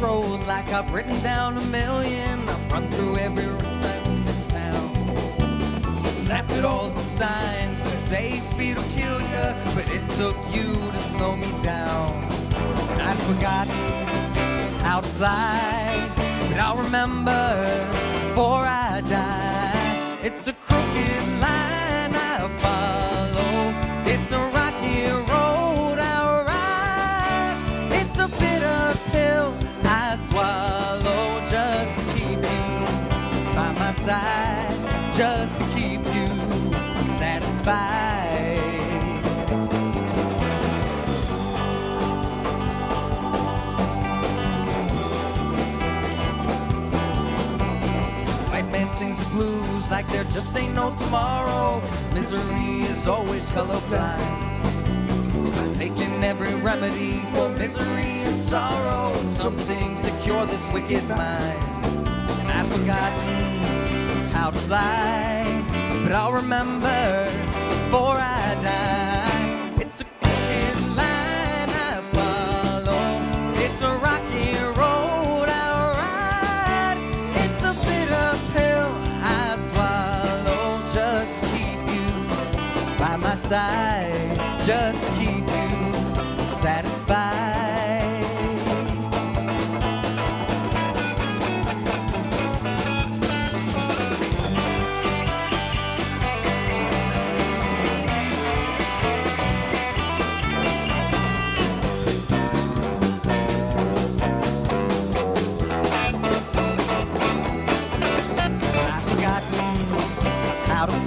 road like I've written down a million. I've run through every road in this town. Laughed at all the signs that say speed will kill you, but it took you to slow me down. I'd forgotten how to fly, but I'll remember before I die. It's a crooked by my side, just to keep you satisfied. White man sings the blues like there just ain't no tomorrow. Cause misery is always colorblind. Taking every remedy for misery and sorrow. Some things to cure this wicked mind. And I've forgotten to fly. But I'll remember before I die. It's a crooked line I follow. It's a rocky road I ride. It's a bitter pill I swallow just keep you by my side, just keep you satisfied.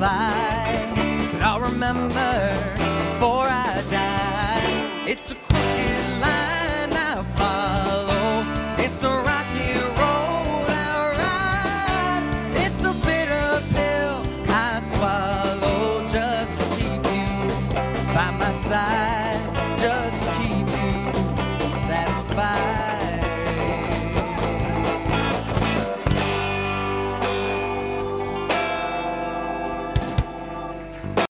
Fly, but I'll remember